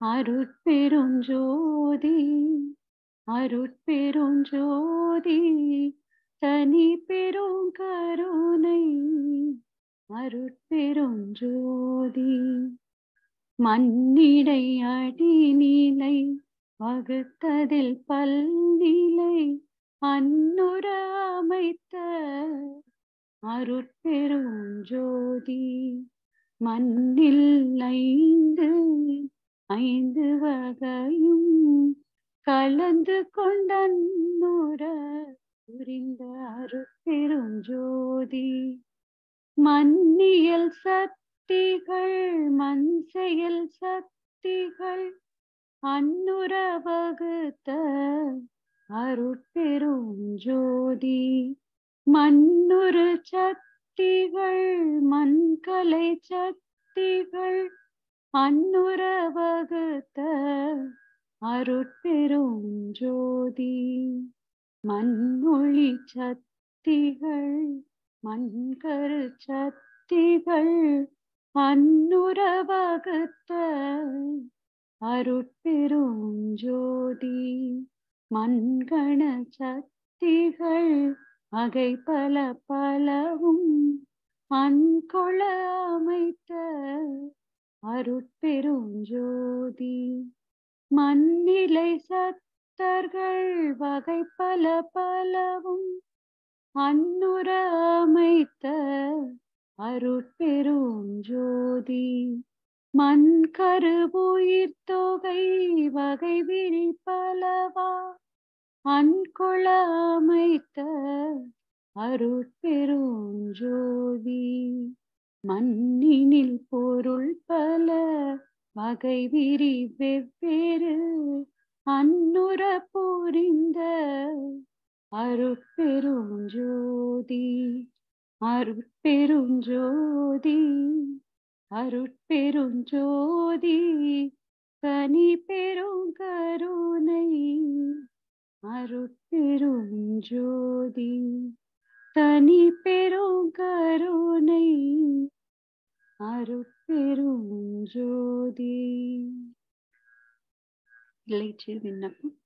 அருட்பெருஞ்சோதி அருட்பெருஞ்சோதி தனி பெரும் கருணை அருட்பெருஞ்சோதி மண்ணிடை அடிநிலை வகுத்ததில் பல்நிலை அன்னுர அமைத்த அருட்பெருஞ்சோதி மண்ணில் ஐந்து ஐந்து வகையும் கலந்து கொண்டன்னுர புரிந்த அருட்பெருஞ்சோதி மன்னியல் சக்திகள் மண் செயல் சக்திகள் அன்னுர வகுத்த அருட்பெருஞ்சோதி மன்னுரு சக்திகள் மண்கலை சக்திகள் அன்னுர வகுத்த அருட்பெருஞ்சோதி மண்மொழி சக்திகள் மண்கரு சக்திகள் அன்னுர வகுத்த அருட்பெருஞ்சோதி மண்கண சக்திகள் அகை பல பலவும் அன்கொள அமைத்த அருட்பெருஞ்சோதி மண்ணிலை சத்தர்கள் வகை பல பலவும் அன்னுர அமைத்த அருட்பெருஞ்சோதி மண் கருவுயிர் தொகை வகை விரி பலவா அன்குள அமைத்த அருட்பெரும் ஜோதி. மண்ணினில் பொருள் பல வகை விரி வெவ்வேறு அன்னுர புரிந்த அருட்பெருஞ்சோதி அருட்பெருஞ்சோதி அருட்பெருஞ்சோதி தனி பெருங்கருணை அருட்பெருஞ்சோதி தனி பெரும் கருணை. பெருங்கருணை அருட்பெருஞ்சோதி இளைச்சி விண்ணப்பம்.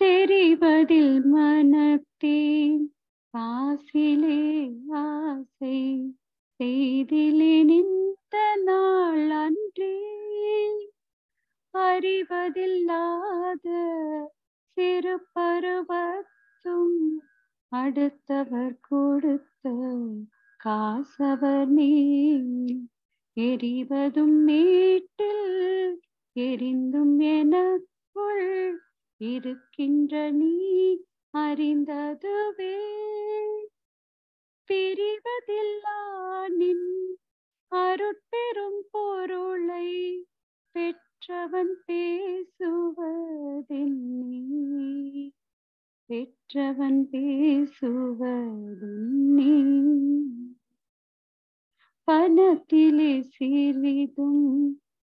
செறிவதில் மனத்தேன் காசிலே ஆசை செய்திலே நின்ற நாள் அன்றே. அறிவதில்லாத சிறு பருவத்தும் அடுத்தவர் கொடுத்த காசவர் மேல் எரிவதும் மேட்டில் எரிந்தும் எனக்குள் இருக்கின்ற நீ அறிந்ததுவே. பிரிவதில்லா நின் அருட்பெரும் பொருளை பெற்றவன் பேசுவதென்னே பெற்றவன் பேசுவதென்னே பணத்திலே சிறிதும்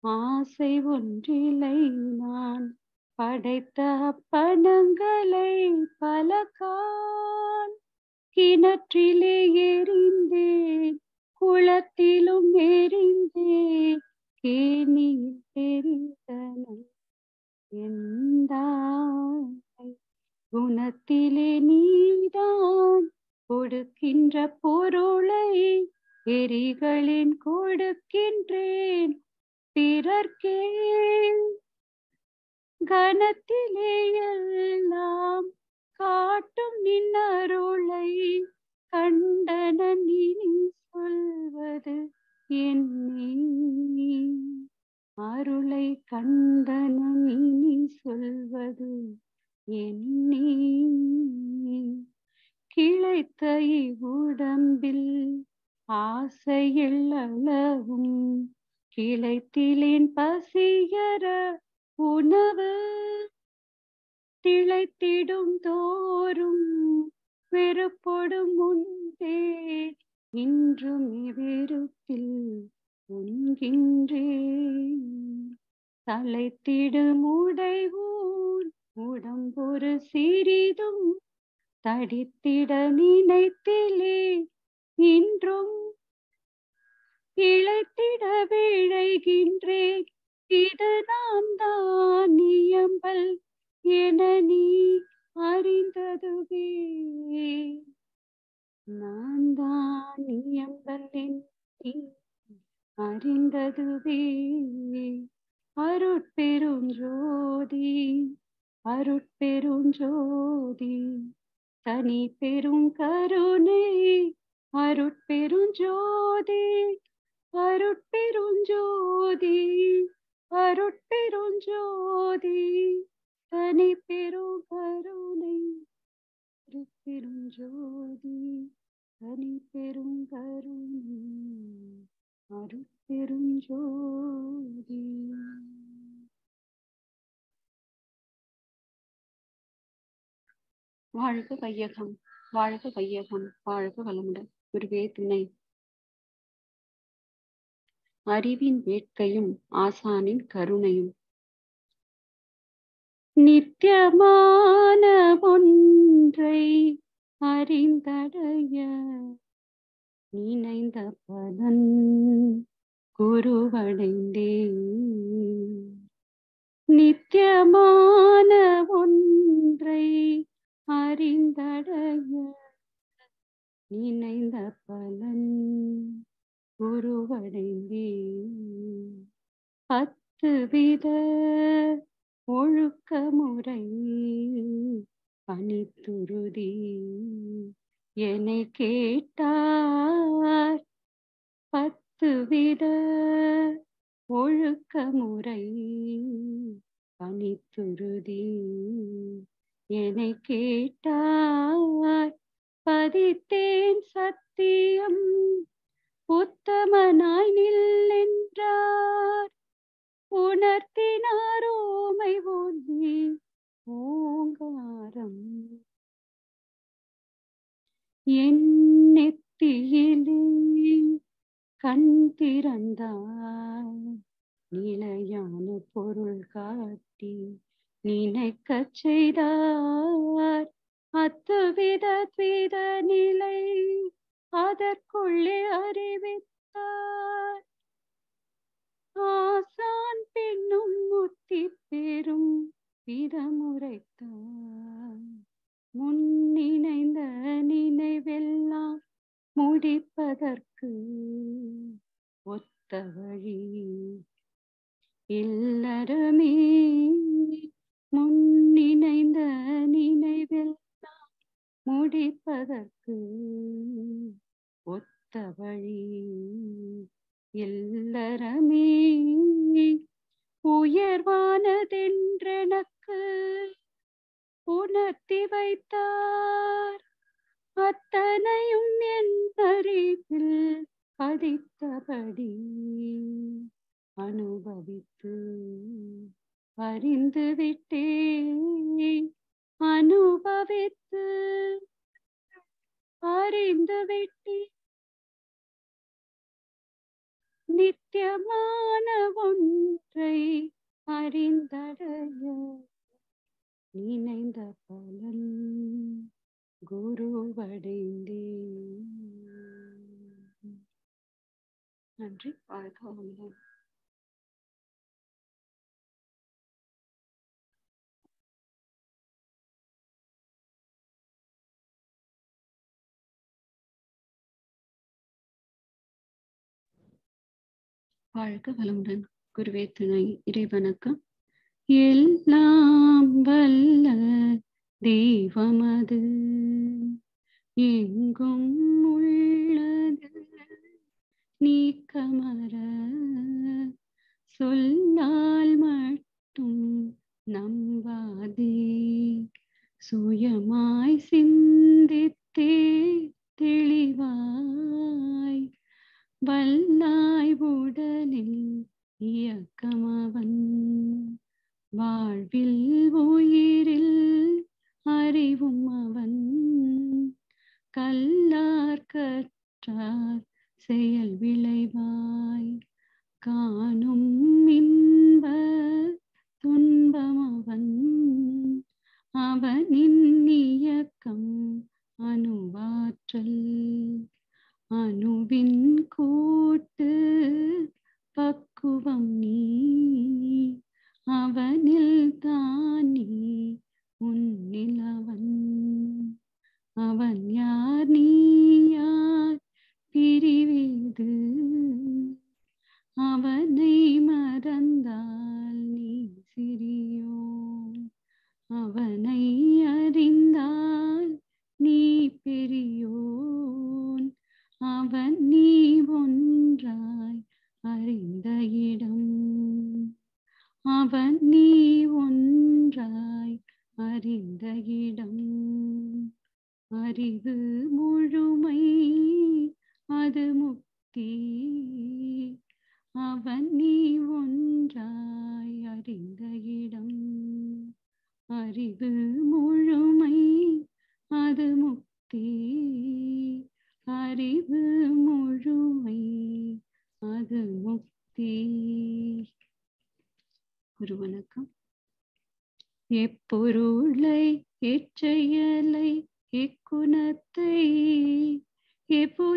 ஆசை ஒன்றிலை நான் படைத்த பணங்களை பல கான் கிணற்றிலே எரிந்தேன் குளத்திலும் எரிந்தேன் கேணியில் தெரிந்தன எந்தாய் குணத்திலே நீதான் கொடுக்கின்ற பொருளை எரிகளின் கொடுக்கின்றேன். பிறர்க்கே கணத்திலே எல்லாம் கிளைத்த உடம்பில் ஆசையில் அளவும் கிளைத்திலேன் பசியற உணவு திளைத்திடும் தோறும் வெறுப்படும் முன்பே இன்றும் வெறுப்பில் உண்கின்றேன். தலைத்திடும் உடைவூன் உடம்பொரு சிறிதும் தடித்திட நினைத்திலே இன்றும் இழைத்திட விழைகின்றேன் இது நான் தான் இயம்பல் என நீ அறிந்ததுவே. நான் தான் இயம்பல் என் நீ அறிந்ததுவே. அருட்பெருஞ்சோதி அருட்பெருஞ்சோதி. தனி பெரும் கருணை அருட்பெருஞ்சோதி அருட்பெருஞ்சோதி அருட்பெருஞ்சோதி தனி பெரும் கருணை அருட்பெருஞ்சோதி தனி பெரும் கருணை அருட்பெருஞ்சோதி. வாழ்க வையகம் வாழ்க வையகம் வாழ்க வளமுடன். குருவே துணை. அறிவின் வேட்கையும் ஆசானின் கருணையும். நித்தியமான ஒன்றை அறிந்தடைய நினைந்த பலன் குருவடைந்தேன். நித்தியமான ஒன்றை அறிந்தடைய நினைந்த பலன் உருவடைந்தே பத்து வித ஒழுக்க முறை பணித்துருதி என்னை கேட்டார் பத்து வித ஒழுக்க முறை பணித்துருதி என்னை கேட்டார் பதித்தேன் சத்தியம் உத்தமனாய் நில்லென்றார். உணர்த்தினார் ஓமை ஒலி ஓங்காரம். என் நெத்தியிலே கண் திறந்தார் நிலையான பொருள் காட்டி நினைக்க செய்தார். அத்துவித துவித நிலை அதற்குள்ளே அறிவித்தார். ஆசான் பெண்ணும் முத்தி பெறும் விதமுறைத்தார் முன்னிணைந்த நினைவெல்லாம் முடிப்பதற்கு ஒத்த வழி இல்லறமே முன்னிணைந்த நினைவெல்லாம் முடிப்பதற்கு ஒத்த வழி இல்லறமே. உயர்வானதென்றெனக்கு உணர்த்தி வைத்தார். அத்தனையும் என் அறிவில் பதித்தபடி அனுபவித்து அறிந்து விட்டே அனுபவித்து அறிந்து விட்டே நித்தியமான ஒன்றை அறிந்தடைய நினைந்த பலன் குருவடைந்தே நன்றி. வாழ்க வாழ்க வளமுடன். குருவே துணை இறைவணக்கம். எல்லாம் வல்ல தெய்வமது. எங்கும் உள்ளது நீக்கமர. சொல்லா அவனை மறந்தால் நீ சிறியோ? அவனை அறிந்தால் நீ பெரியோன்? அவன் நீ ஒன்றாய் அறிந்த இடம். அவன் நீ ஒன்றாய் அறிந்த இடம். அறிவு முழுமை அது முக்தி. அவன் நீ ஒன்றாய் அறிந்த இடம். அறிவு முழுமை அது முக்தி. அறிவு முழுமை அது முக்தி. குரு வணக்கம் எப்பொருளை எச்செயலை எக்குணத்தை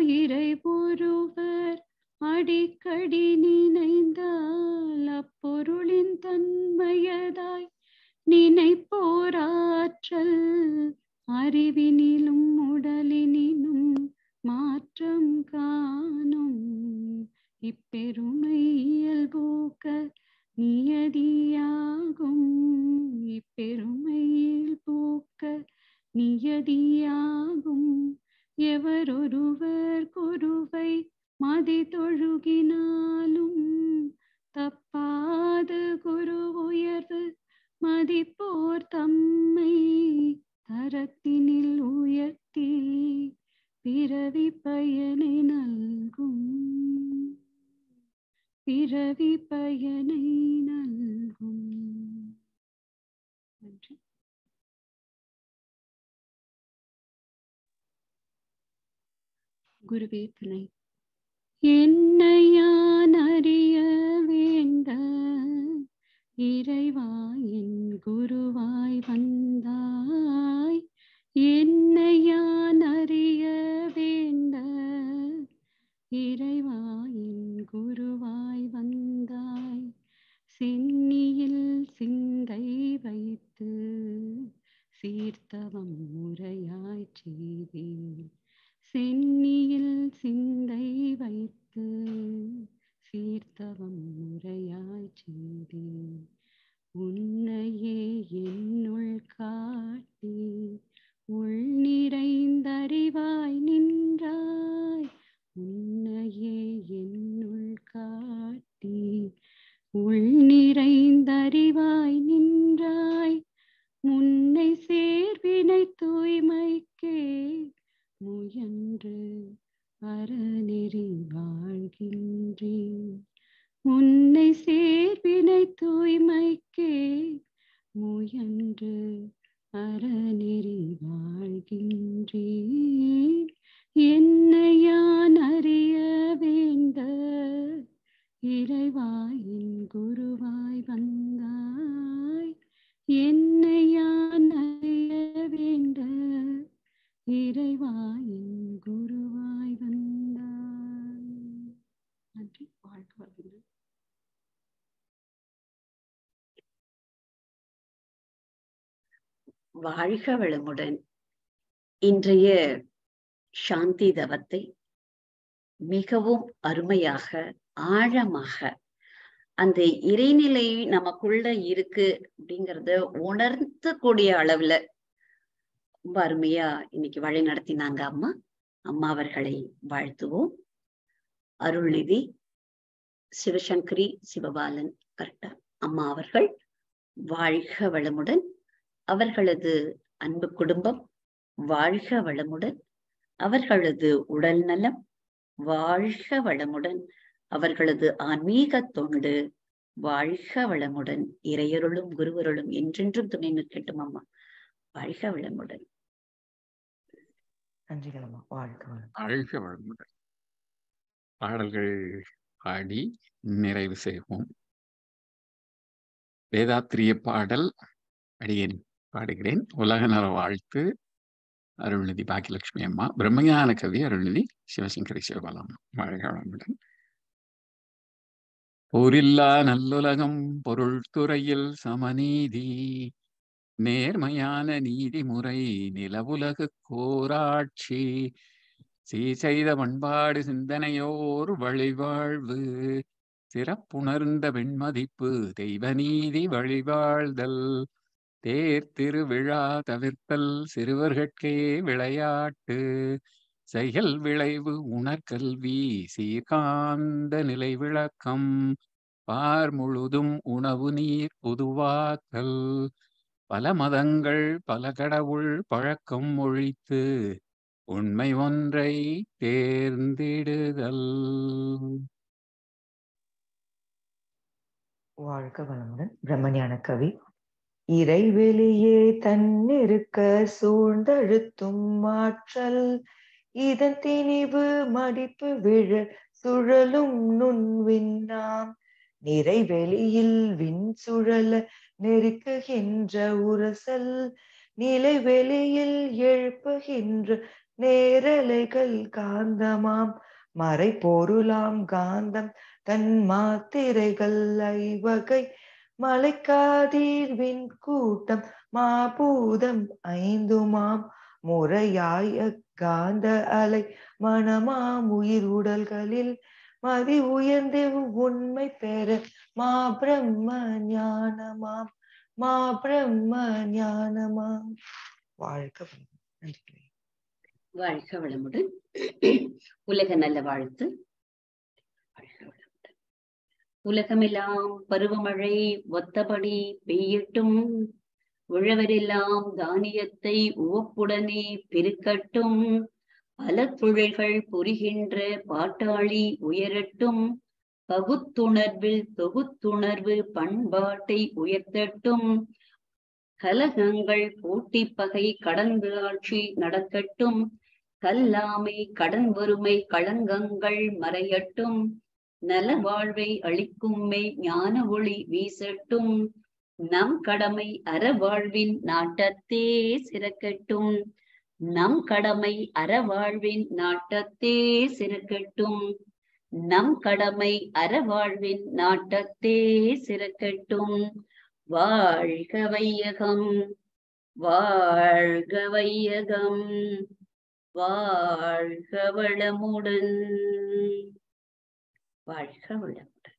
இறை ஒருவர் அடிக்கடி நினைந்தால் அப்பொருளின் தன்மையதாய் நினைப்போராற்றல் அறிவினிலும் இறைவா என் குருவாய் வந்த முயன்று அறநெறி வாழ்கின்றேன். என்னை யான் அறிய வேண்ட இறைவாயின் குருவாய் வந்தாய். என்னை யான் அறிய வேண்ட இறைவாயின் குருவாய் வந்த நன்றி வாழ்க வளமுடன் வாழ்க வளமுடன். இன்றைய சாந்தி தவத்தை மிகவும் அருமையாக ஆழமாக அந்த இறைநிலை நமக்குள்ள இருக்கு அப்படிங்கறத உணர்த்தக்கூடிய அளவுல ரொம்ப அருமையா இன்னைக்கு வழி நடத்தினாங்க அம்மா. அம்மா அவர்களை வாழ்த்துவோம். அருள்நிதி சிவசங்கரி சிவபாலன் கரெக்டா அம்மா அவர்கள் வாழ்க வளமுடன். அவர்களது அன்பு குடும்பம் வாழ்க வளமுடன். அவர்களது உடல் நலம் வாழ்க வளமுடன். அவர்களது ஆன்மீக தொண்டு வாழ்க வளமுடன். இறையருளும் குருவருளும் என்றென்றும் துணை நிற்கட்டும் அம்மா. வாழ்க வளமுடன். வாழ்க வளமுடன். பாடல்கள் பாடி நிறைவு செய்வோம். வேதாத்திரிய பாடல் அடியேன். பாடுகிறேன். உலக நல வாழ்த்து. அருள்நிதி பாக்கியலட்சுமி அம்மா. பிரம்மஞான கவி அருள்நிதி சிவசங்கரி சிவபாலம் வாழ்க வளமுடன். போரில்லா நல்லுலகம் பொருள் துறையில் சமநீதி. நேர்மையான நீதிமுறை நிலவுலகு கோராட்சி. சீ செய்த பண்பாடு சிந்தனையோர் வழிவாழ்வு. சிறப்புணர்ந்த வெண்மதிப்பு தெய்வநீதி வழிவாழ்தல். தேர் திருவிழா தவிர்த்தல் சிறுவர்கட்கே விளையாட்டு. செயல் விளைவு உணர்கல்வி சீர்காந்த நிலை விளக்கம் பார் முழுதும் உணவு நீர் பொதுவாக்கல். பல மதங்கள் பல கடவுள் பழக்கம் ஒழித்து உண்மை ஒன்றை தேர்ந்திடுதல். வாழ்க வளமுடன். பிரம்மஞான கவி. இறைவெளியே தன்னிருக்க சூழ்ந்தழுத்தும் ஆற்றல் இதன் திணிவு மடிப்பு விழ சுழலும் நுண்விண்ணாம். நிறைவெளியில் விண் சுழல நெருக்குகின்ற உரசல். நிலைவெளியில் எழுப்புகின்ற நேரலைகள் காந்தமாம். மறைபொருளாம் காந்தம் தன் மாத்திரைகள் ஐவகை மலைக்காதீர்வின் கூட்டம் மாபூதம் ஐந்துமாம். முறையாய் காந்த அலை மனமாம் உயிர் உடல்களில் மதி உயர்ந்து உண்மை பெற மா பிரம்ம ஞானமாம் மா பிரம்ம ஞானமாம். வாழ்க வளமுடன். வாழ்க வளமுடன். உலக நல்ல வாழ்த்து. உலகமெல்லாம் பருவமழை ஒத்தபடி பெய்யட்டும். உழவரெல்லாம் தானியத்தை உவப்புடனே பெருக்கட்டும். பல தொழில்கள் புரிகின்ற பாட்டாளி உயரட்டும். பகுத்துணர்வில் தொகுத்துணர்வு பண்பாட்டை உயர்த்தட்டும். கலகங்கள் போட்டி பகை கடந்து ஆட்சி நடக்கட்டும். கல்லாமை கடன் வறுமை களங்கங்கள் மறையட்டும். நல வாழ்வை அளிக்கும் மெய் ஞான ஒளி வீசட்டும். நம் கடமை அறவாழ்வின் நாட்டத்தே சிறக்கட்டும். நம் கடமை அறவாழ்வின் நாட்டத்தே சிறக்கட்டும். நம் கடமை அறவாழ்வின் நாட்டத்தே சிறக்கட்டும். வாழ்க வையகம் வாழ்க வையகம் வாழ்க வளமுடன். வாழ்க வளமுடன்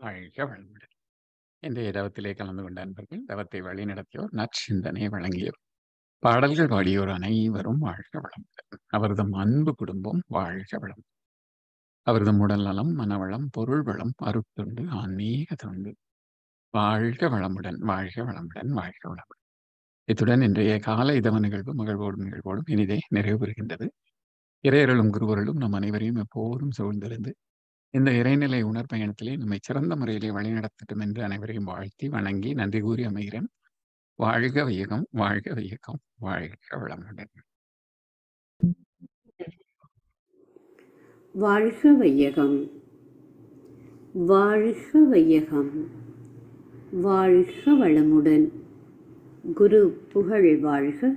வாழ்க வளமுடன் இன்றைய தவத்திலே கலந்து கொண்ட அன்பர்கள் தவத்தை வழிநடத்தியோர் நற்சிந்தனை வழங்கியோர். பாடல்கள் வாடியோர் அனைவரும் வாழ்க வளமுடன். அவர்தம் அன்பு குடும்பம் வாழ்க வளம் அவரது உடல் நலம் மனவளம் பொருள் வளம் அருட்தொண்டு ஆன்மீக தொண்டு. வாழ்க வளமுடன் வாழ்க வளமுடன் வாழ்க வளமுடன். இத்துடன் இன்றைய கால இதவ நிகழ்வு மகிழ்வோடும் நிகழ்வோடும் இனிதே நிறைவு பெறுகின்றது இறையருளும் குருவருளும் நம் அனைவரையும் எப்போதும் சூழ்ந்திருந்து இந்த இறைநிலை உணர்பயணத்திலே நம்மை சிறந்த முறையிலே வழிநடத்தட்டும் என்று அனைவரையும் வாழ்த்தி வணங்கி நன்றி கூறி அமைகிறேன். வாழ்க வையகம் வாழ்க வையகம் வாழ்க வளமுடன். வாழ்க வையகம் வாழ்க வையகம் வாழ்க வளமுடன். குரு புகழ் வாழ்க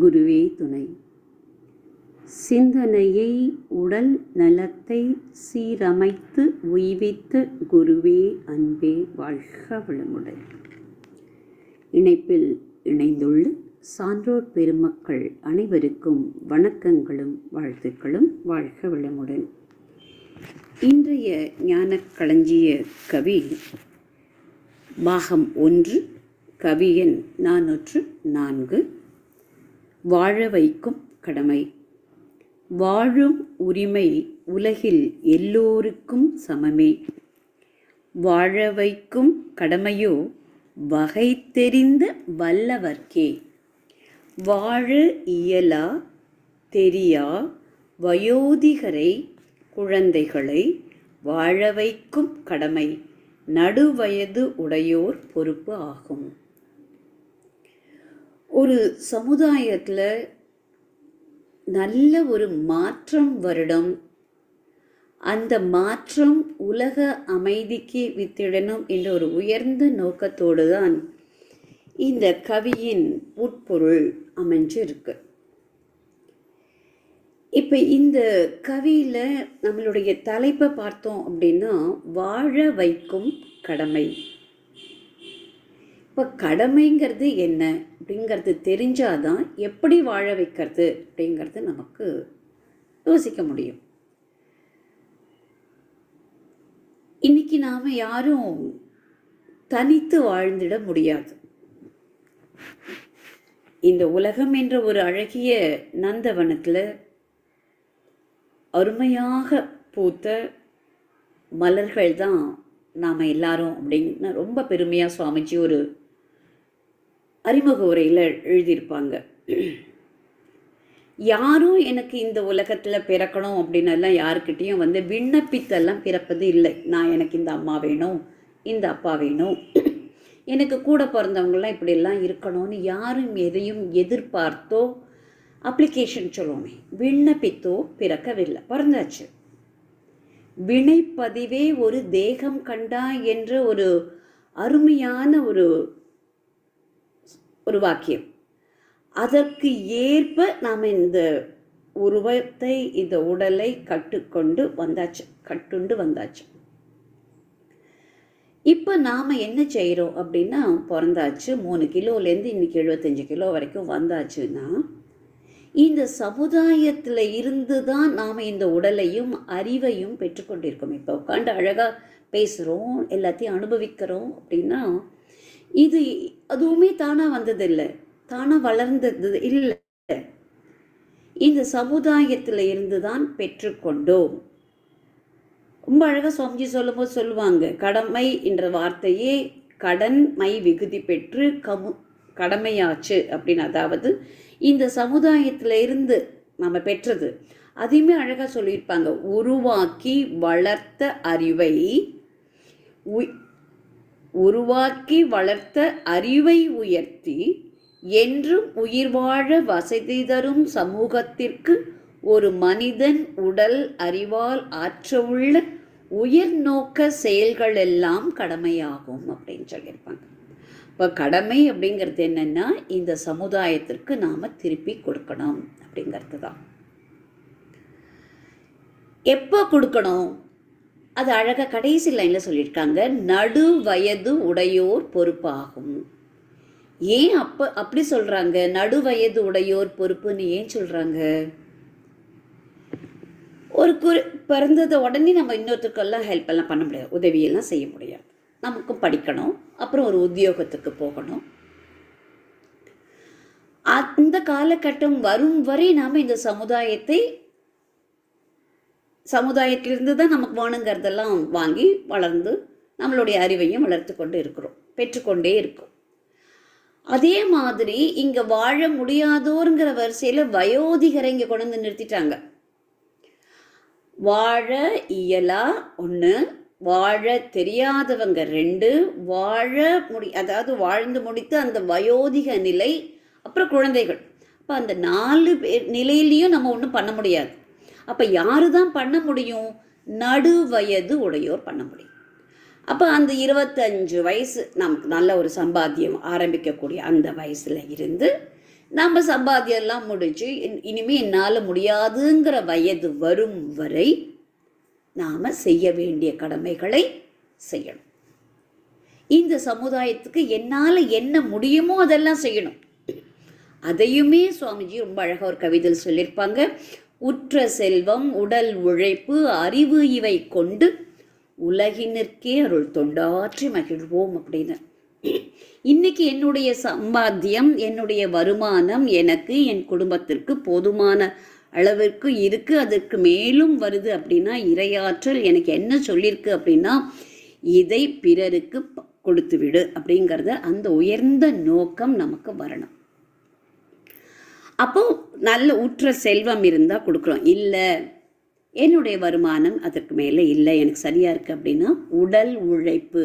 குருவே துணை. சிந்தனையை உடல் நலத்தை சீரமைத்து உய்வித்த குருவே அன்பே வாழ்க வளமுடன். இணைப்பில் இணைந்துள்ள சான்றோர் பெருமக்கள் அனைவருக்கும் வணக்கங்களும் வாழ்த்துக்களும் வாழ்க வளமுடன். இன்றைய ஞானக் களஞ்சிய கவி பாகம் ஒன்று கவியன் நானூற்று நான்கு வாழ வைக்கும் கடமை வாழும் உரிமை உலகில் எல்லோருக்கும் சமமே. வாழ வைக்கும் கடமையோ வகை தெரிந்த வல்லவர்க்கே. வாழ இயலா தெரியா வயோதிகரை குழந்தைகளை வாழ வைக்கும் கடமை நடுவயது உடையோர் பொறுப்பு ஆகும். ஒரு சமுதாயத்தில் நல்ல ஒரு மாற்றம் வருடம். அந்த மாற்றம் உலக அமைதிக்கு வித்திடணும் என்ற ஒரு உயர்ந்த நோக்கத்தோடு தான் இந்த கவியின் உட்பொருள் அமைஞ்சிருக்கு. இப்போ இந்த கவியில் நம்மளுடைய தலைப்பை பார்த்தோம் அப்படின்னா வாழ வைக்கும் கடமை. இப்போ கடமைங்கிறது என்ன அப்படிங்கிறது தெரிஞ்சாதான் எப்படி வாழ வைக்கிறது அப்படிங்கிறது நமக்கு யோசிக்க முடியும். இன்னைக்கு நாம் யாரும் தனித்து வாழ்ந்திட முடியாது. இந்த உலகம் என்ற ஒரு அழகிய நந்தவனத்தில் அருமையாக பூத்த மலர்கள் தான் நாம் எல்லாரும் அப்படின்னு ரொம்ப பெருமையாக சுவாமிஜி ஒரு அறிமுக உரையில் எழுதியிருப்பாங்க. யாரும் எனக்கு இந்த உலகத்தில் பிறக்கணும் அப்படின்னு எல்லாம் யாருக்கிட்டேயும் வந்து விண்ணப்பித்தெல்லாம் பிறப்பது இல்லை. நான் எனக்கு இந்த அம்மா வேணும் இந்த அப்பா வேணும். எனக்கு கூட பிறந்தவங்களாம் இப்படியெல்லாம் இருக்கணும்னு யாரும் எதையும் எதிர்பார்த்தோ அப்ளிகேஷன் சொல்லுவோமே விண்ணப்பித்தோ பிறக்கவில்லை. பிறந்தாச்சு. வினைப்பதிவே ஒரு தேகம் கண்டா என்ற ஒரு அருமையான ஒரு ஒரு வாக்கியம் அதற்கு ஏற்ப நாம் இந்த உருவத்தை இந்த உடலை கட்டுக்கொண்டு வந்தாச்சு கட்டுண்டு வந்தாச்சு. இப்போ நாம் என்ன செய்கிறோம் அப்படின்னா பிறந்தாச்சு மூணு கிலோலேருந்து இன்னைக்கு எழுபத்தஞ்சு கிலோ வரைக்கும் வந்தாச்சுன்னா இந்த சமுதாயத்தில் இருந்து தான் நாம் இந்த உடலையும் அறிவையும் பெற்றுக்கொண்டிருக்கோம். இப்போ உட்காந்து அழகாக பேசுகிறோம் எல்லாத்தையும் அனுபவிக்கிறோம் அப்படின்னா இது அதுவுமே தானாக வந்ததில்லை. தானாக வளர்ந்தது இல்லை. இந்த சமுதாயத்தில் இருந்து தான் பெற்றுக்கொண்டோம் ரொம்ப அழகாக சுவாமிஜி சொல்லும்போது சொல்லுவாங்க கடமை என்ற வார்த்தையே கடன் மை விகுதி பெற்று கமு கடமையாச்சு அப்படின்னு. அதாவது இந்த சமுதாயத்தில் இருந்து நம்ம பெற்றது. அதையுமே அழகாக சொல்லியிருப்பாங்க. உருவாக்கி வளர்த்த அறிவை உருவாக்கி வளர்த்த அறிவை உயர்த்தி என்றும் உயிர் வாழ வசதி தரும் சமூகத்திற்கு ஒரு மனிதன் உடல் அறிவால் ஆற்றவுள்ள உயர் நோக்க செயல்கள் எல்லாம் கடமையாகும் அப்படின்னு சொல்லியிருப்பாங்க. இப்போ கடமை அப்படிங்கிறது என்னென்னா இந்த சமுதாயத்திற்கு நாம் திருப்பி கொடுக்கணும் அப்படிங்கிறது தான். எப்போ கொடுக்கணும்? அது அழகாக கடைசி லைனில் சொல்லியிருக்காங்க நடு வயது உடையோர் பொறுப்பாகும். ஏன் அப்போ அப்படி சொல்கிறாங்க நடு வயது உடையோர் பொறுப்புன்னு ஏன் சொல்கிறாங்க ஒரு குறி பிறந்தது உடனே நம்ம இன்னொருத்தருக்கெல்லாம் ஹெல்ப் எல்லாம் பண்ண முடியாது. உதவியெல்லாம் செய்ய முடியாது. நமக்கும் படிக்கணும். அப்புறம் ஒரு உத்தியோகத்துக்கு போகணும். அந்த காலகட்டம் வரும் வரை நாம் இந்த சமுதாயத்தை சமுதாயத்திலிருந்து தான் நமக்கு வேணுங்கிறதெல்லாம் வாங்கி வளர்ந்து நம்மளுடைய அறிவையும் வளர்த்து கொண்டு இருக்கிறோம் பெற்றுக்கொண்டே இருக்கும். அதே மாதிரி இங்கே வாழ முடியாதோருங்கிற வரிசையில் வயோதிகரை இங்கே கொண்டு வந்து நிறுத்திட்டாங்க. வாழ இயலா ஒன்று வாழ தெரியாதவங்க ரெண்டு வாழ முடி அதாவது வாழ்ந்து முடித்து அந்த வயோதிக நிலை அப்புறம் குழந்தைகள். அப்போ அந்த நாலு பேர் நிலையிலையும் நம்ம ஒன்றும் பண்ண முடியாது. அப்போ யாரு தான் பண்ண முடியும்? நடு வயது உடையோர் பண்ண முடியும். அப்போ அந்த இருபத்தஞ்சு வயசு நமக்கு நல்ல ஒரு சம்பாத்தியம் ஆரம்பிக்கக்கூடிய அந்த வயசில் இருந்து நம்ம சம்பாத்தியம் எல்லாம் முடிச்சு இன்- இனிமே என்னால் முடியாதுங்கிற வயது வரும் வரை நாம் செய்ய வேண்டிய கடமைகளை செய்யணும். இந்த சமுதாயத்துக்கு என்னால் என்ன முடியுமோ அதெல்லாம் செய்யணும். அதையுமே சுவாமிஜி ரொம்ப அழகாக ஒரு கவிதையில் சொல்லியிருப்பாங்க. உற்ற செல்வம் உடல் உழைப்பு அறிவு இவை கொண்டு உலகினிற்கே அருள் தொண்டாற்றி மகிழ்வோம் அப்படின்னு. இன்னைக்கு என்னுடைய சம்பாத்தியம் என்னுடைய வருமானம் எனக்கு என் குடும்பத்திற்கு போதுமான அளவிற்கு இருக்கு. அதற்கு மேலும் வருது அப்படின்னா இரையாற்றல். எனக்கு என்ன சொல்லியிருக்கு அப்படின்னா இதை பிறருக்கு கொடுத்து விடு அப்படிங்கிறத அந்த உயர்ந்த நோக்கம் நமக்கு வரணும். அப்போ நல்ல உற்ற செல்வம் இருந்தால் கொடுக்குறோம். இல்லை என்னுடைய வருமானம் அதற்கு மேலே இல்லை எனக்கு சரியாக இருக்குது அப்படின்னா உடல் உழைப்பு.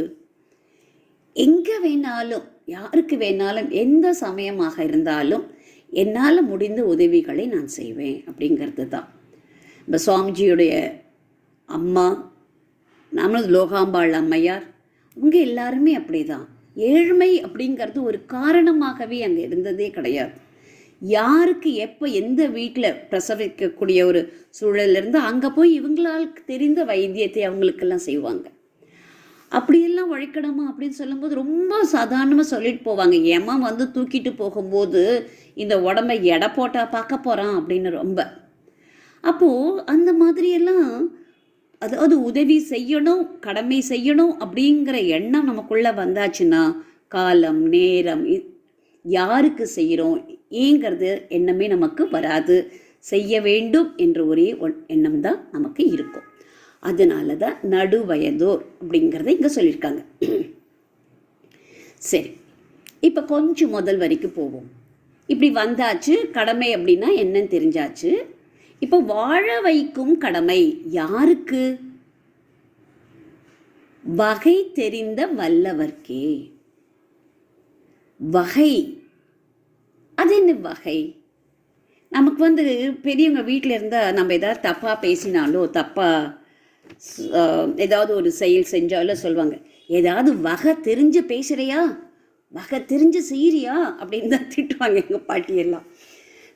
எங்கே வேணாலும் யாருக்கு வேணாலும் எந்த சமயமாக இருந்தாலும் என்னால் முடிந்த உதவிகளை நான் செய்வேன் அப்படிங்கிறது தான். இப்போ சுவாமிஜியுடைய அம்மா நம்மளது லோகாம்பாள் அம்மையார் அவங்க எல்லாருமே அப்படிதான். ஏழ்மை அப்படிங்கிறது ஒரு காரணமாகவே அங்கே இருந்ததே கிடையாது. யாருக்கு எப்போ எந்த வீட்டில் பிரசவிக்கக்கூடிய ஒரு சூழல்ல இருந்து அங்கே போய் இவங்களால் தெரிந்த வைத்தியத்தை அவங்களுக்கெல்லாம் செய்வாங்க. அப்படியெல்லாம் உழைக்கணுமா அப்படின்னு சொல்லும்போது ரொம்ப சாதாரணமாக சொல்லிட்டு போவாங்க. ஏமா வந்து தூக்கிட்டு போகும்போது இந்த உடம்பை எடை போட்டால் பார்க்க போகிறான் அப்படின்னு ரொம்ப. அப்போது அந்த மாதிரியெல்லாம் அதாவது உதவி செய்யணும் கடமை செய்யணும் அப்படிங்கிற எண்ணம் நமக்குள்ளே வந்தாச்சுன்னா காலம் நேரம் இ- யாருக்கு செய்கிறோம் ஏங்கிறது எண்ணமே நமக்கு வராது. செய்ய வேண்டும் என்ற ஒரே ஒன்- எண்ணம் தான் நமக்கு இருக்கும். அதனால தான் நடுவயதோர் அப்படிங்கிறத இங்கே சொல்லியிருக்காங்க. சரி இப்போ கொஞ்சம் முதல் வரைக்கும் போவோம். இப்படி வந்தாச்சு கடமை அப்படின்னா என்னன்னு தெரிஞ்சாச்சு. இப்போ வாழ வைக்கும் கடமை யாருக்கு? வகை தெரிந்த வல்லவர்க்கே. வகை அது என்ன வகை? நமக்கு வந்து பெரியவங்க வீட்டில் இருந்தால் நம்ம ஏதாவது தப்பாக பேசினாலோ தப்பாக ஏதாவது ஒரு செயல் செஞ்சாலோ சொல்லுவாங்க ஏதாவது வகை தெரிஞ்சு பேசுகிறியா வகை தெரிஞ்சு செய்கிறியா அப்படின்னு தான் திட்டுவாங்க எங்கள் பாட்டியெல்லாம்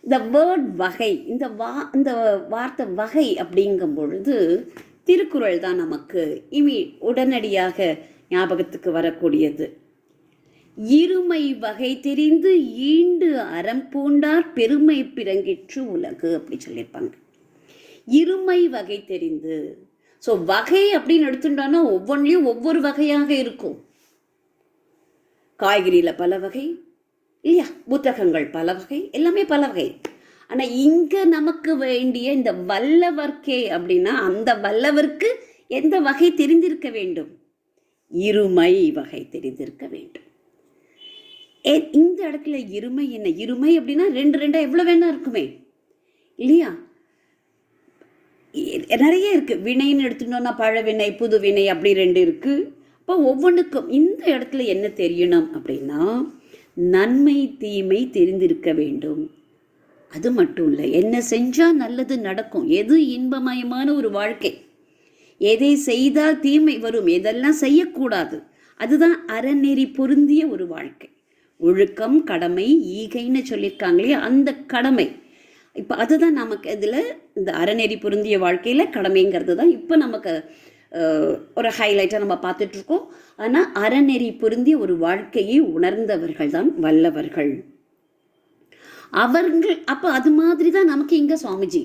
இந்த வேர்ட் வகை இந்த வா இந்த வார்த்தை வகை அப்படிங்கும் பொழுது திருக்குறள் தான் நமக்கு இமி உடனடியாக ஞாபகத்துக்கு வரக்கூடியது. இருமை வகை தெரிந்து ஈண்டு அறம் பூண்டார் பெருமை பிறங்கிற்று உலகு அப்படி சொல்லியிருப்பாங்க. இருமை வகை தெரிந்து. ஸோ வகை அப்படின்னு எடுத்துட்டோம்னா ஒவ்வொன்றிலையும் ஒவ்வொரு வகையாக இருக்கும். காய்கறியில் பல வகை இல்லையா? புத்தகங்கள் பல வகை எல்லாமே பல வகை. ஆனால் இங்கே நமக்கு வேண்டிய இந்த வல்லவர்க்கே அப்படின்னா அந்த வல்லவர்க்கு எந்த வகை தெரிந்திருக்க வேண்டும்? இருமை வகை தெரிந்திருக்க வேண்டும். இந்த இடத்துல இருமை என்ன? இருமை அப்படின்னா ரெண்டு ரெண்டா எவ்வளோ வேணா இருக்குமே. இல்லையா? நிறைய இருக்கு. வினைன்னு எடுத்துட்டோம்னா பழ வினை புது வினை அப்படி ரெண்டு இருக்கு. அப்போ ஒவ்வொன்றுக்கும் இந்த இடத்துல என்ன தெரியணும் அப்படின்னா நன்மை தீமை தெரிந்திருக்க வேண்டும். அது மட்டும் இல்லை என்ன செஞ்சால் நல்லது நடக்கும். எது இன்பமயமான ஒரு வாழ்க்கை? எதை செய்தால் தீமை வரும்? எதெல்லாம் செய்யக்கூடாது? அதுதான் அறநெறி பொருந்திய ஒரு வாழ்க்கை. ஒழுக்கம் கடமை ஈகைன்னு சொல்லியிருக்காங்களே அந்த கடமை. இப்போ அதுதான் நமக்கு இதில் இந்த அறநெறி பொருந்திய வாழ்க்கையில் கடமைங்கிறது தான் இப்போ நமக்கு ஒரு ஹைலைட்டாக நம்ம பார்த்துட்ருக்கோம். ஆனால் அறநெறி பொருந்திய ஒரு வாழ்க்கையை உணர்ந்தவர்கள் தான் வல்லவர்கள். அவர்கள் அப்போ அது மாதிரி தான் நமக்கு இங்கே சுவாமிஜி.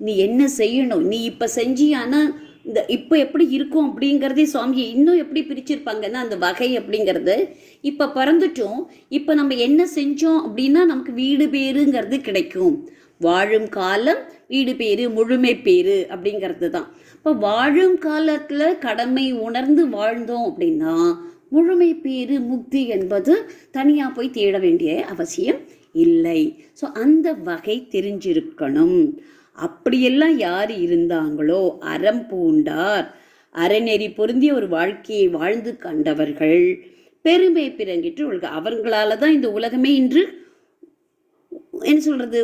நீ என்ன செய்யணும்? நீ இப்போ செஞ்சியானா இந்த இப்போ எப்படி இருக்கும் அப்படிங்கிறதே சுவாமியை இன்னும் எப்படி பிரிச்சிருப்பாங்கன்னா அந்த வகை அப்படிங்கிறது இப்போ பிறந்துட்டோம். இப்போ நம்ம என்ன செஞ்சோம் அப்படின்னா நமக்கு வீடு பேருங்கிறது கிடைக்கும். வாழும் காலம் வீடு பேரு முழுமை பேரு அப்படிங்கிறது தான். இப்போ வாழும் காலத்தில் கடமை உணர்ந்து வாழ்ந்தோம் அப்படின்னா முழுமை பேரு முக்தி என்பது தனியாக போய் தேட வேண்டிய அவசியம் இல்லை. ஸோ அந்த வகை தெரிஞ்சிருக்கணும். அப்படியெல்லாம் யார் இருந்தாங்களோ? அறம் பூண்டார். அறநெறி பொருந்திய ஒரு வாழ்க்கையை வாழ்ந்து கண்டவர்கள். பெருமை பிறங்கிட்டு உலக அவங்களால தான் இந்த உலகமே இன்று என்ன சொல்றது?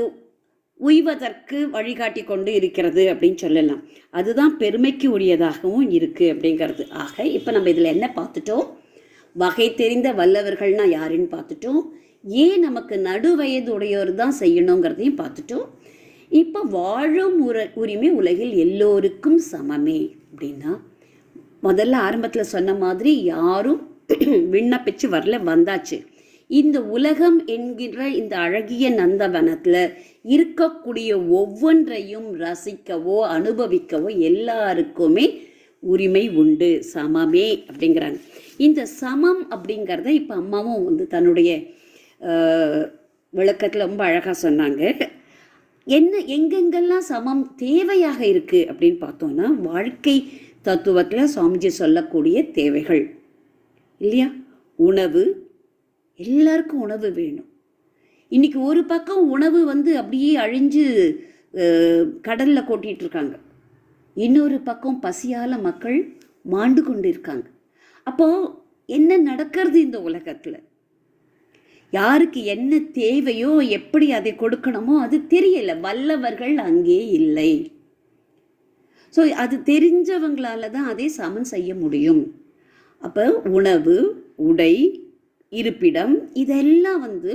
உய்வதற்கு வழிகாட்டி கொண்டு இருக்கிறது அப்படின்னு சொல்லலாம். அதுதான் பெருமைக்கு உரியதாகவும் இருக்கு அப்படிங்கிறது. ஆக இப்போ நம்ம இதில் என்ன பார்த்துட்டோம்? வகை தெரிந்த வல்லவர்கள்னா யாருன்னு பார்த்துட்டோம்? ஏன் நமக்கு நடுவயது உடையோர் தான் செய்யணுங்கிறதையும் பார்த்துட்டோம். இப்போ வாழும் உர உரிமை உலகில் எல்லோருக்கும் சமமே அப்படின்னா முதல்ல ஆரம்பத்தில் சொன்ன மாதிரி யாரும் விண்ணப்பிச்சு வரல வந்தாச்சு. இந்த உலகம் என்கிற இந்த அழகிய நந்தவனத்தில் இருக்கக்கூடிய ஒவ்வொன்றையும் ரசிக்கவோ அனுபவிக்கவோ எல்லாருக்குமே உரிமை உண்டு சமமே அப்படிங்கிறாங்க. இந்த சமம் அப்படிங்கிறத இப்போ அம்மாவும் வந்து தன்னுடைய விளக்கத்தில் ரொம்ப அழகாக சொன்னாங்க. என்ன எங்கெங்கெல்லாம் சமம் தேவையாக இருக்குது அப்படின்னு பார்த்தோன்னா வாழ்க்கை தத்துவத்தில் சுவாமிஜி சொல்லக்கூடிய தேவைகள். இல்லையா? உணவு. எல்லாருக்கும் உணவு வேணும். இன்னைக்கு ஒரு பக்கம் உணவு வந்து அப்படியே அழிஞ்சு கடலில் கொட்டிகிட்டு இருக்காங்க. இன்னொரு பக்கம் பசியால மக்கள் மாண்டு கொண்டு இருக்காங்க அப்போது என்ன நடக்கிறது இந்த உலகத்தில்? யாருக்கு என்ன தேவையோ எப்படி அதை கொடுக்கணுமோ அது தெரியல. வல்லவர்கள் அங்கே இல்லை. ஸோ அது தெரிஞ்சவங்களால தான் அதை சமன் செய்ய முடியும். அப்போ உணவு உடை இருப்பிடம் இதெல்லாம் வந்து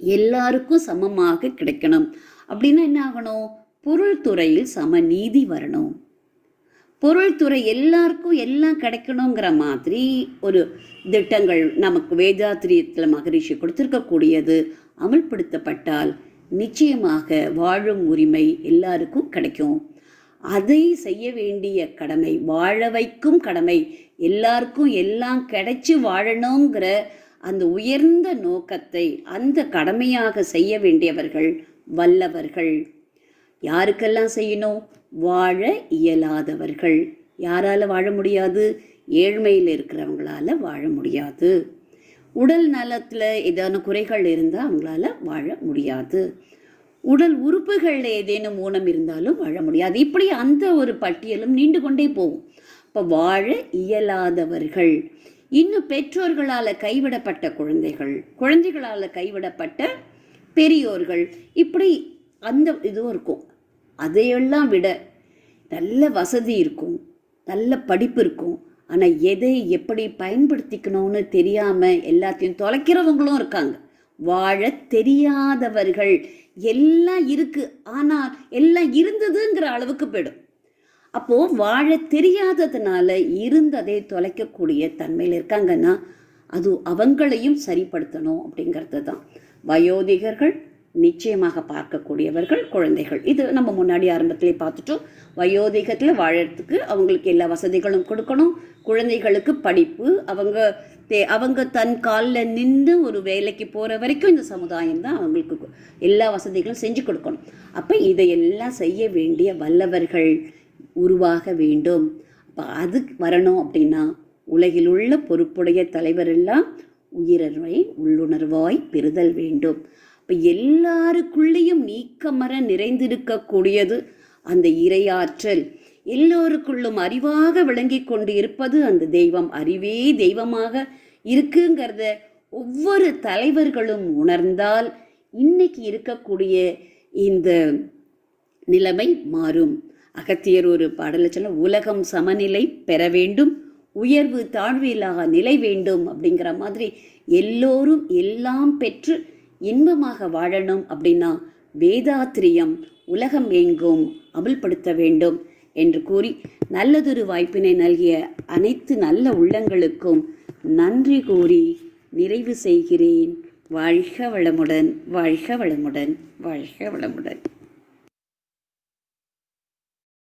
எல்லாருக்கும் சமமாக கிடைக்கணும். அப்படின்னா என்ன ஆகணும்? பொருள் துறையில் சமநீதி வரணும். பொருள் துறை எல்லாருக்கும் எல்லாம் கிடைக்கணுங்கிற மாதிரி ஒரு திட்டங்கள் நமக்கு வேதாத்திரியத்தில் மகரிஷி கொடுத்திருக்கக்கூடியது அமல்படுத்தப்பட்டால் நிச்சயமாக வாழும் உரிமை எல்லாருக்கும் கிடைக்கும். அதை செய்ய வேண்டிய கடமை வாழ வைக்கும் கடமை எல்லாருக்கும் எல்லாம் கிடைச்சி வாழணுங்கிற அந்த உயர்ந்த நோக்கத்தை அந்த கடமையாக செய்ய வேண்டியவர்கள் வல்லவர்கள். யாருக்கெல்லாம் செய்யணும்? வாழ இயலாதவர்கள். யாரால வாழ முடியாது? ஏழ்மையில் இருக்கிறவங்களால வாழ முடியாது. உடல் நலத்தில் ஏதான குறைகள் இருந்தால் அவங்களால வாழ முடியாது. உடல் உறுப்புகளில் ஏதேனும் ஊனம் இருந்தாலும் வாழ முடியாது. இப்படி அந்த ஒரு பட்டியலும் நீண்டு கொண்டே போகும். இப்போ வாழ இயலாதவர்கள் இன்னும் பெற்றோர்களால் கைவிடப்பட்ட குழந்தைகள் குழந்தைகளால் கைவிடப்பட்ட பெரியோர்கள் இப்படி அந்த இதுவும் இருக்கும். அதையெல்லாம் விட நல்ல வசதி இருக்கும் நல்ல படிப்பு இருக்கும். ஆனால் எதை எப்படி பயன்படுத்திக்கணும்னு தெரியாமல் எல்லாத்தையும் தொலைக்கிறவங்களும் இருக்காங்க. வாழ தெரியாதவர்கள் எல்லாம் இருக்குது ஆனால் எல்லாம் இருந்ததுங்கிற அளவுக்கு போயிடும். அப்போது வாழ தெரியாததுனால இருந்ததை தொலைக்கக்கூடிய தன்மையில் இருக்காங்கன்னா அது அவங்களையும் சரிப்படுத்தணும் அப்படிங்கிறது தான். வயோதிகர்கள் நிச்சயமாக பார்க்கக்கூடியவர்கள் குழந்தைகள். இது நம்ம முன்னாடி ஆரம்பத்திலே பார்த்துட்டோம். வயோதிகத்தில் வாழறதுக்கு அவங்களுக்கு எல்லா வசதிகளும் கொடுக்கணும். குழந்தைகளுக்கு படிப்பு அவங்க தே அவங்க தன் காலில் நின்று ஒரு வேலைக்கு போகிற வரைக்கும் இந்த சமுதாயம் தான் அவங்களுக்கு எல்லா வசதிகளும் செஞ்சு கொடுக்கணும். அப்போ இதையெல்லாம் செய்ய வேண்டிய வல்லவர்கள் உருவாக வேண்டும். அப்போ அது வரணும் அப்படின்னா உலகில் உள்ள பொறுப்புடைய தலைவரெல்லாம் உயிரர்வை உள்ளுணர்வாய் பெறுதல் வேண்டும். இப்போ எல்லாருக்குள்ளேயும் நீக்கமர நிறைந்திருக்கக்கூடியது அந்த இறையாற்றல் எல்லோருக்குள்ளும் அறிவாக விளங்கி கொண்டு இருப்பது அந்த தெய்வம். அறிவே தெய்வமாக இருக்குங்கிறத ஒவ்வொரு தலைவர்களும் உணர்ந்தால் இன்னைக்கு இருக்கக்கூடிய இந்த நிலைமை மாறும். அகத்தியர் ஒரு பாடலை சொல்ல உலகம் சமநிலை பெற வேண்டும் உயர்வு தாழ்வில்லா நிலை வேண்டும் அப்படிங்கிற மாதிரி எல்லோரும் எல்லாம் பெற்று இன்பமாக வாழணும் அப்படின்னா வேதாத்திரியம் உலகம் எங்கும் அமல்படுத்த வேண்டும். என்று கூறி நல்லதொரு வாய்ப்பினை நல்கிய அனைத்து நல்ல உள்ளங்களுக்கும் நன்றி கூறி நிறைவு செய்கிறேன். வாழ்க வளமுடன் வாழ்க வளமுடன் வாழ்க வளமுடன்.